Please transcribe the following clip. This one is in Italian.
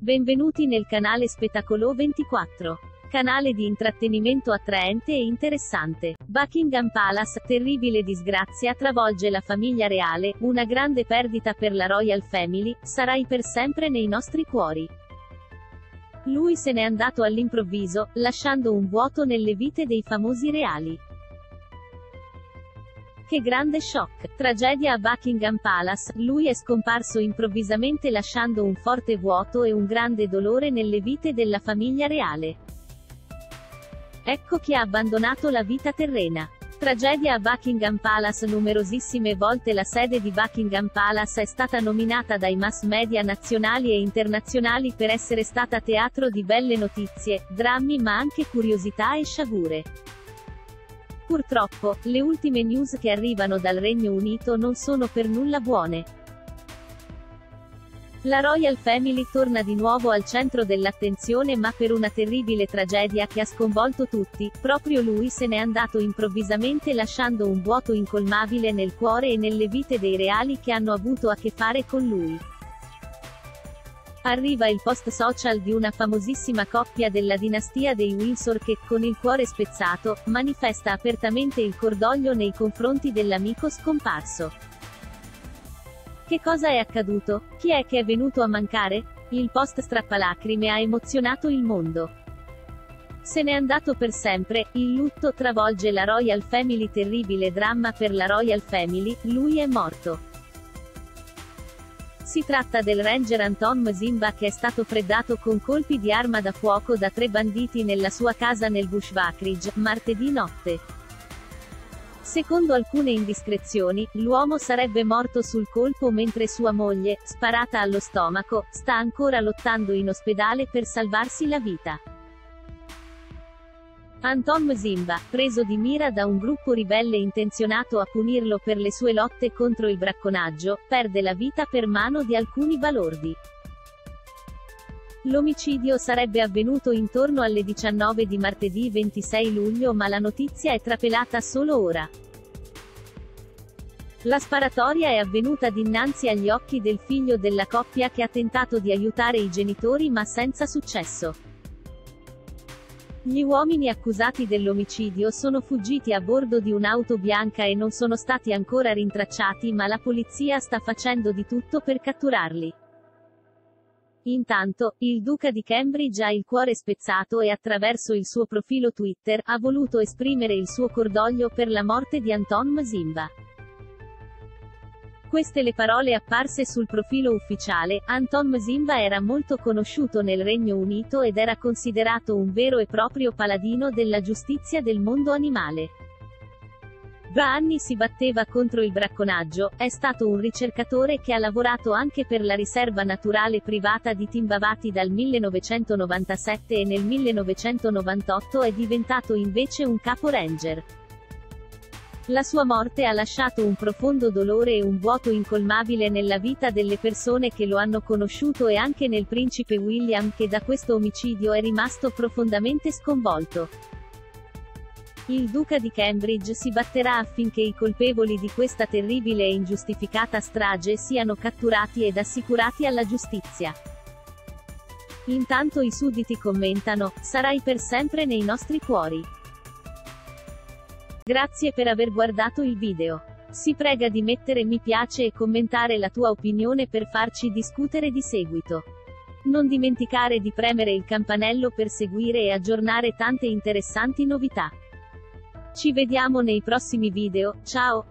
Benvenuti nel canale Spettacolo 24. Canale di intrattenimento attraente e interessante. Buckingham Palace, terribile disgrazia travolge la famiglia reale, una grande perdita per la Royal Family, sarai per sempre nei nostri cuori. Lui se n'è andato all'improvviso, lasciando un vuoto nelle vite dei famosi reali. Che grande shock! Tragedia a Buckingham Palace, lui è scomparso improvvisamente lasciando un forte vuoto e un grande dolore nelle vite della famiglia reale. Ecco chi ha abbandonato la vita terrena. Tragedia a Buckingham Palace Numerosissime volte la sede di Buckingham Palace è stata nominata dai mass media nazionali e internazionali per essere stata teatro di belle notizie, drammi ma anche curiosità e sciagure. Purtroppo, le ultime news che arrivano dal Regno Unito non sono per nulla buone. La Royal Family torna di nuovo al centro dell'attenzione ma per una terribile tragedia che ha sconvolto tutti, proprio lui se n'è andato improvvisamente lasciando un vuoto incolmabile nel cuore e nelle vite dei reali che hanno avuto a che fare con lui. Arriva il post social di una famosissima coppia della dinastia dei Windsor che, con il cuore spezzato, manifesta apertamente il cordoglio nei confronti dell'amico scomparso. Che cosa è accaduto? Chi è che è venuto a mancare? Il post strappalacrime ha emozionato il mondo. Se n'è andato per sempre, il lutto travolge la Royal Family terribile dramma per la Royal Family, lui è morto. Si tratta del ranger Anton Mzimba che è stato freddato con colpi di arma da fuoco da tre banditi nella sua casa nel Bushbuckridge, martedì notte. Secondo alcune indiscrezioni, l'uomo sarebbe morto sul colpo mentre sua moglie, sparata allo stomaco, sta ancora lottando in ospedale per salvarsi la vita. Anton Mzimba, preso di mira da un gruppo ribelle intenzionato a punirlo per le sue lotte contro il bracconaggio, perde la vita per mano di alcuni balordi. L'omicidio sarebbe avvenuto intorno alle 19 di martedì 26 luglio ma la notizia è trapelata solo ora. La sparatoria è avvenuta dinanzi agli occhi del figlio della coppia che ha tentato di aiutare i genitori ma senza successo. Gli uomini accusati dell'omicidio sono fuggiti a bordo di un'auto bianca e non sono stati ancora rintracciati ma la polizia sta facendo di tutto per catturarli. Intanto, il duca di Cambridge ha il cuore spezzato e attraverso il suo profilo Twitter, ha voluto esprimere il suo cordoglio per la morte di Anton Mzimba. Queste le parole apparse sul profilo ufficiale, Anton Mzimba era molto conosciuto nel Regno Unito ed era considerato un vero e proprio paladino della giustizia del mondo animale. Da anni si batteva contro il bracconaggio, è stato un ricercatore che ha lavorato anche per la riserva naturale privata di Timbavati dal 1997 e nel 1998 è diventato invece un capo ranger. La sua morte ha lasciato un profondo dolore e un vuoto incolmabile nella vita delle persone che lo hanno conosciuto e anche nel principe William che da questo omicidio è rimasto profondamente sconvolto. Il duca di Cambridge si batterà affinché i colpevoli di questa terribile e ingiustificata strage siano catturati ed assicurati alla giustizia. Intanto i sudditi commentano, sarai per sempre nei nostri cuori. Grazie per aver guardato il video. Si prega di mettere mi piace e commentare la tua opinione per farci discutere di seguito. Non dimenticare di premere il campanello per seguire e aggiornare tante interessanti novità. Ci vediamo nei prossimi video, ciao!